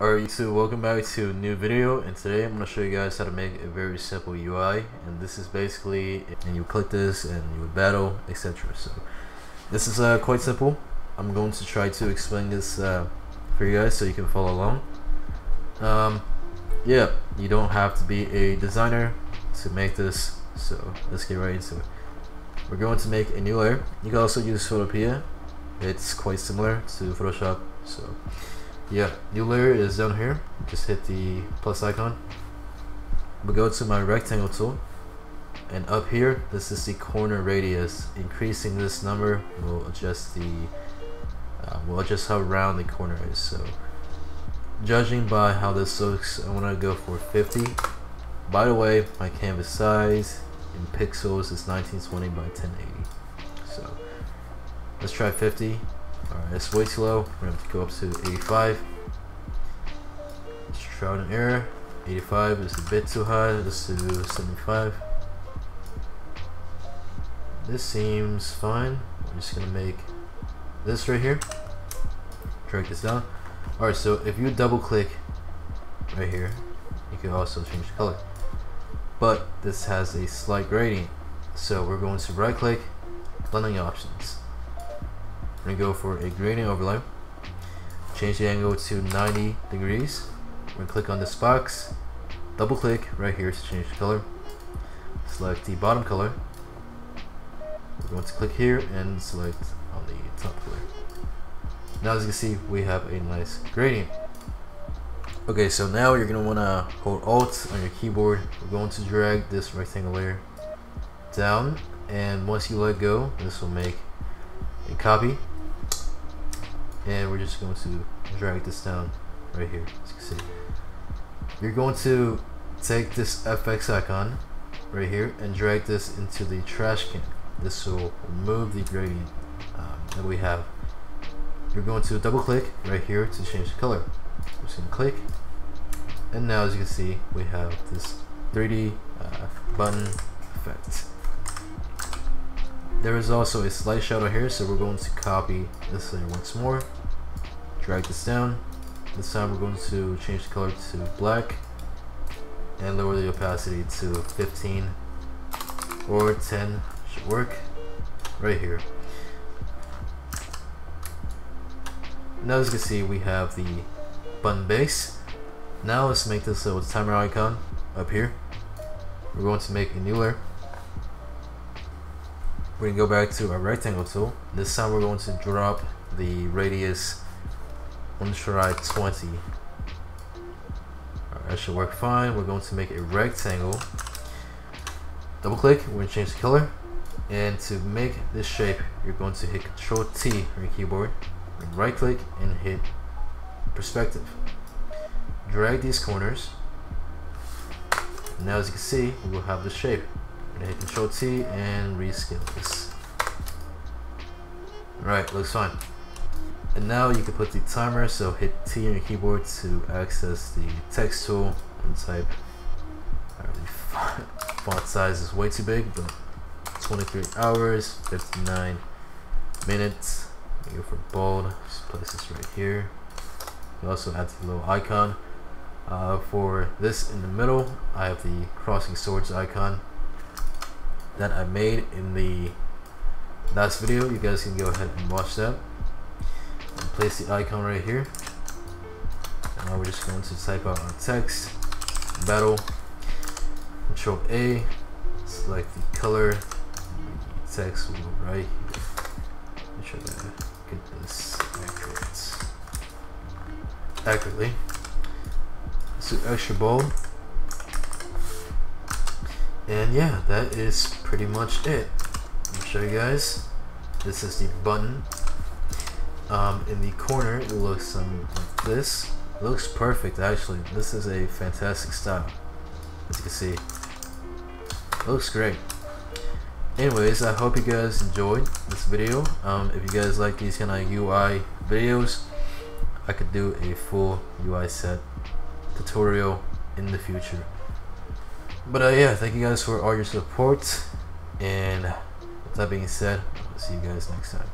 Alright YouTube, welcome back to a new video and today I'm going to show you guys how to make a very simple UI and this is basically, and you click this and you would battle etc. So this is uh, quite simple. I'm going to try to explain this uh, for you guys so you can follow along. Um, yeah, you don't have to be a designer to make this so let's get right into it. We're going to make a new layer. You can also use Photopea. It's quite similar to Photoshop so yeah new layer is down here. Just hit the plus icon. We go to my rectangle tool and up here this is the corner radius. Increasing this number will adjust the uh, will adjust how round the corner is. So judging by how this looks I want to go for 50 by the way my canvas size in pixels is 1920 by 1080 so let's try 50 Alright, it's way too low. We're going to have to go up to 85. Let's try an error. 85 is a bit too high. Let's do 75. This seems fine. We're just going to make this right here. Drag this down. Alright, so if you double click right here, you can also change the color. But this has a slight gradient. So we're going to right click, blending options gonna go for a gradient overlay. Change the angle to 90 degrees. We're gonna click on this box. Double click right here to change the color. Select the bottom color. We're going to click here and select on the top color. Now as you can see we have a nice gradient. Okay so now you're gonna want to hold alt on your keyboard. We're going to drag this rectangle layer down and once you let go this will make a copy and we're just going to drag this down right here. As you can see. You're going to take this FX icon right here and drag this into the trash can. This will remove the gradient um, that we have. You're going to double click right here to change the color. We're just going to click. And now as you can see we have this 3d uh, button effect there is also a slight shadow here, so we're going to copy this layer once more. Drag this down. This time we're going to change the color to black and lower the opacity to 15 or 10 should work right here. Now as you can see we have the button base. Now let's make this a timer icon up here. We're going to make a new layer we're gonna go back to our rectangle tool. This time we're going to drop the radius on try 20 right, that should work fine. We're going to make a rectangle. Double click we're gonna change the color. And to make this shape you're going to hit control T on your keyboard. Right click and hit perspective. Drag these corners. Now as you can see we will have the shape hit Control T and rescale this. Right, looks fine. And now you can put the timer, so hit T on your keyboard to access the text tool and type. font size is way too big, but 23 hours, 59 minutes. Go for bold, just place this right here. You also add the little icon. Uh, for this in the middle, I have the crossing swords icon that I made in the last video. You guys can go ahead and watch that. And place the icon right here. And now we're just going to type out our text, battle, control A, select the color, text right here. Make sure that I get this accurate. Accurately. Do extra bold. And yeah, that is pretty much it. I'll show you guys. This is the button. Um, in the corner, it looks um, like this. It looks perfect, actually. This is a fantastic style, as you can see. It looks great. Anyways, I hope you guys enjoyed this video. Um, if you guys like these kind of UI videos, I could do a full UI set tutorial in the future. But uh, yeah, thank you guys for all your support. And with that being said, I'll see you guys next time.